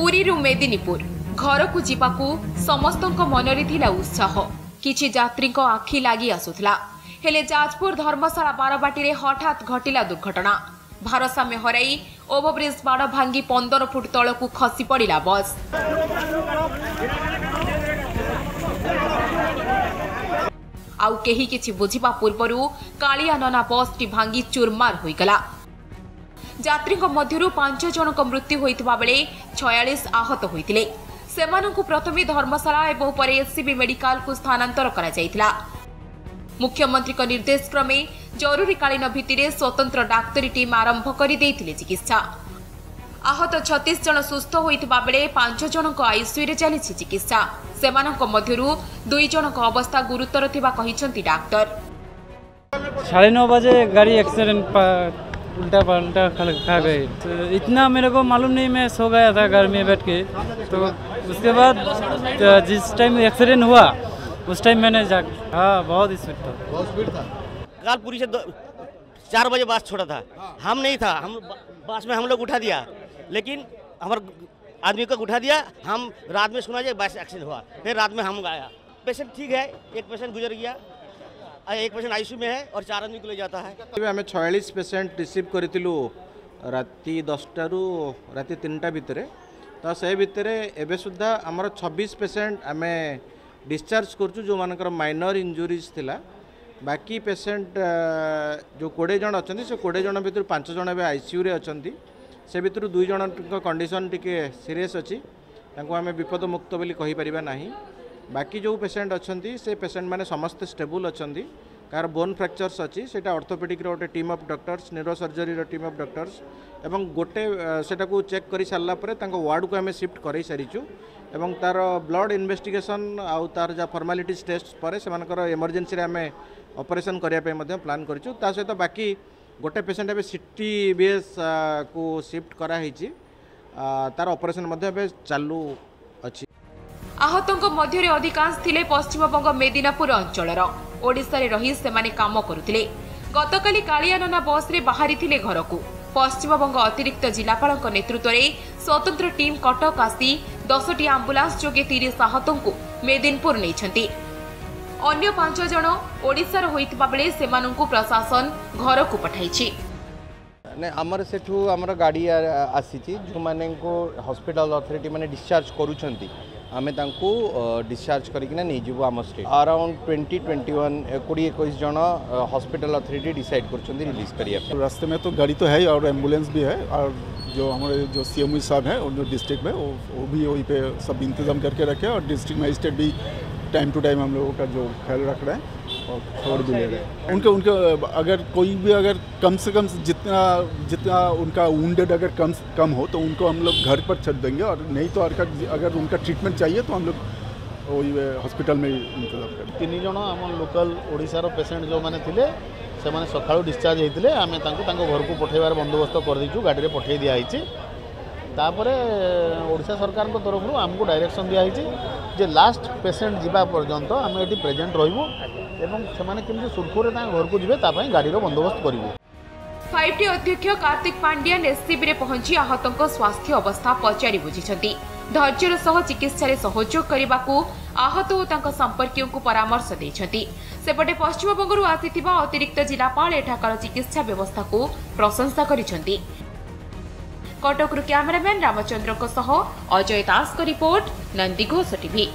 पुीु म मेदिनीपुर घरको जु सम मनरी इला उत्साह कि जीको आखि जाजपुर धर्मशाला बारबाटीले हठ घटिला दुर्घटना भारसाम हरै ओभरब्रिज बाड भांगी पन्र फुट तलको खसी पडिला बस आउ केही कि बुझि बस टी भांगी चूरमार चुरमार ଯାତ୍ରୀଙ୍କ ମଧ୍ୟରୁ ପାଞ୍ଚ ଜଣଙ୍କ ମୃତ୍ୟୁ ହୋଇଥିବା ବେଳେ ଛୟାଳିଶ ଆହତ ହୋଇଥିଲେ ସେମାନଙ୍କୁ ପ୍ରଥମେ ଧର୍ମଶାଳା ଏବଂ ପରେ ଏସ୍ସିବି ମେଡିକାଲକୁ ସ୍ଥାନାନ୍ତର କରାଯାଇଥିଲା ମୁଖ୍ୟମନ୍ତ୍ରୀଙ୍କ ନିର୍ଦ୍ଦେଶ କ୍ରମେ ଜରୁରୀକାଳୀନ ଭିତ୍ତିରେ ସ୍ୱତନ୍ତ୍ର ଡାକ୍ତରୀ ଟିମ୍ ଆରମ୍ଭ କରିଦେଇଥିଲେ ଚିକିତ୍ସା ଆହତ ଛତିଶ ଜଣ ସୁସ୍ଥ ହୋଇଥିବା ବେଳେ ପାଞ୍ଚ ଜଣଙ୍କ ଆଇସିୟୁରେ ଚାଲିଛି ଚିକିତ୍ସା ସେମାନଙ୍କ ମଧ୍ୟରୁ ଦୁଇ ଜଣଙ୍କ ଅବସ୍ଥା ଗୁରୁତର ଥିବା କହିଛନ୍ତି ଡାକ୍ତର ସାଢ଼େ ନଅ ବଜେ ଗାଡ଼ି ଆକ୍ସିଡେଣ୍ଟ उल्टा पल्टा खा खा गए तो इतना मेरे को मालूम नहीं मैं सो गया था घर में बैठ के तो उसके बाद तो जिस टाइम एक्सीडेंट हुआ उस टाइम मैंने जा हाँ बहुत स्पीड था बहुत स्पीड था कालपुरी से चार बजे बास छोड़ा था हाँ। हम नहीं था हम बास में हम लोग उठा दिया लेकिन हमारे आदमी को उठा दिया हम रात में सुना जाए बास एक्सीडेंट हुआ फिर रात में हम आया पेशेंट ठीक है एक पेशेंट गुजर गया एक पेशेंट आई में है और चार आदमी को ले जाता है आम छयालीस पेसेंट रिसीव करूँ राति दसटू राति तीन टा भितर तो से भितर एवं सुधा आमर छब्बीस पेसेंट आम डिस्चार्ज करो जो माइनर इंजुरीज थी बाकी पेसेंट जो कोड़े जन अच्छा से कोड़े जन भर पांच जन ए आईसीयू अच्छा से भितर दुईज कंडीशन टी सीरीयस अच्छी आम विपदमुक्त मुक्त बोली कहीपर ना ବାକି ଯେଉଁ ପେସେଣ୍ଟ ଅଛନ୍ତି ସେ ପେସେଣ୍ଟମାନେ ସମସ୍ତେ ଷ୍ଟେବୁଲ୍ ଅଛନ୍ତି କାହାର ବୋନ୍ ଫ୍ରାକ୍ଚର୍ସ ଅଛି ସେଇଟା ଅର୍ଥୋପେଡ଼ିକ୍ର ଗୋଟେ ଟିମ୍ ଅଫ୍ ଡକ୍ଟର୍ସ ନ୍ୟୁରୋସର୍ଜରୀର ଟିମ୍ ଅଫ୍ ଡକ୍ଟର୍ସ ଏବଂ ଗୋଟେ ସେଟାକୁ ଚେକ୍ କରିସାରିଲା ପରେ ତାଙ୍କ ୱାର୍ଡ଼କୁ ଆମେ ସିଫ୍ଟ କରାଇ ସାରିଛୁ ଏବଂ ତା'ର ବ୍ଲଡ଼ ଇନଭେଷ୍ଟିଗେସନ୍ ଆଉ ତା'ର ଯାହା ଫର୍ମାଲିଟିଜ୍ ଟେଷ୍ଟ ପରେ ସେମାନଙ୍କର ଏମର୍ଜେନ୍ସିରେ ଆମେ ଅପରେସନ୍ କରିବା ପାଇଁ ମଧ୍ୟ ପ୍ଲାନ୍ କରିଛୁ ତା ସହିତ ବାକି ଗୋଟେ ପେସେଣ୍ଟ ଏବେ ସିଟି ବିଏସ୍କୁ ସିଫ୍ଟ କରାହେଇଛି ତା'ର ଅପରେସନ୍ ମଧ୍ୟ ଏବେ ଚାଲୁ ଅଛି ଆହତଙ୍କ ମଧ୍ୟରେ ଅଧିକାଂଶ ଥିଲେ ପଶ୍ଚିମବଙ୍ଗ ମେଦିନାପୁର ଅଞ୍ଚଳର ଓଡ଼ିଶାରେ ରହି ସେମାନେ କାମ କରୁଥିଲେ ଗତକାଲି କାଳିଆନନା ବସ୍ରେ ବାହାରିଥିଲେ ଘରକୁ ପଶ୍ଚିମବଙ୍ଗ ଅତିରିକ୍ତ ଜିଲ୍ଲାପାଳଙ୍କ ନେତୃତ୍ୱରେ ସ୍ୱତନ୍ତ୍ର ଟିମ୍ କଟକ ଆସି ଦଶଟି ଆମ୍ବୁଲାନ୍ସ ଯୋଗେ ତିରିଶ ଆହତଙ୍କୁ ମେଦିନପୁର ନେଇଛନ୍ତି ଅନ୍ୟ ପାଞ୍ଚ ଜଣ ଓଡ଼ିଶାର ହୋଇଥିବା ବେଳେ ସେମାନଙ୍କୁ ପ୍ରଶାସନ ଘରକୁ ପଠାଇଛି ଆମର ସେଠୁ ଆମର ଗାଡ଼ି ଆସିଛି ଯେଉଁମାନଙ୍କୁ ହସ୍ପିଟାଲ ଅଥରିଟି ମାନେ ଡିସଚାର୍ଜ କରୁଛନ୍ତି आम डिस्चार्ज करना नहींजु आम state around twenty twenty one कोड़े एक जन हस्पिटाल अथरीटी डिसाइड कर रिलीज कर रास्ते में तो गाड़ी तो है और एम्बुलेंस भी है और जो हमारे जो सी एम e साहब हैं और जो डिस्ट्रिक्ट में वो, भी वहीं पे सब इंतज़ाम करके रखे और डिस्ट्रिक्ट मजिस्ट्रेट भी टाइम टू टाइम हम लोगों का जो ख्याल रख रहे हैं और छोड़ भी लेगा उनके उनके अगर कोई भी अगर कम से कम जितना जितना उनका वेड अगर कम कम हो तो उनको हम लोग घर पर छत देंगे और नहीं तो अगर उनका ट्रीटमेंट चाहिए तो हम लोग वही हस्पिटाल में इंतजाम तीन जन आम लोकल ओडार पेसेंट जो मैंने थे से सका डिस्चार्ज होते आम घर को पठेबार बंदोबस्त कर गाड़ी में दिखाई ତାପରେ ଓଡ଼ିଶା ସରକାରଙ୍କ ତରଫରୁ ଆମକୁ ଡାଇରେକ୍ସନ୍ ଦିଆହେଇଛି ଯେ ଲାଷ୍ଟ ପେସେଣ୍ଟ ଯିବା ପର୍ଯ୍ୟନ୍ତ ଆମେ ଏଠି ପ୍ରେଜେଣ୍ଟ ରହିବୁ ଏବଂ ସେମାନେ କେମିତି ସୁରୁଖୁରୁରେ ତାଙ୍କ ଘରକୁ ଯିବେ ତା ପାଇଁ ଗାଡ଼ିର ବନ୍ଦୋବସ୍ତ କରିବୁ ফাইভ টি অধ্যক্ষ কার্তিক পাণ্ডিয়ান এসসিবিরে পৌঁছি আহতঙ্ক স্বাস্থ্য অবস্থা পচারি বুঝিছন্তি ধৈর্যর সহ চিকিৎসার সহযোগ করা আহত ও তাঁর সম্পর্কীয় পরামর্শ দিয়েছেন সেপটে পশ্চিমবঙ্গর আসিথিবা অতিরিক্ত জেলাপাল এঠাকার চিকিৎসা ব্যবস্থা প্রশংসা করেছেন କଟକରୁ କ୍ୟାମେରାମ୍ୟାନ୍ ରାମଚନ୍ଦ୍ରଙ୍କ ସହ ଅଜୟ ଦାସଙ୍କ ରିପୋର୍ଟ ନନ୍ଦିଘୋଷ ଟିଭି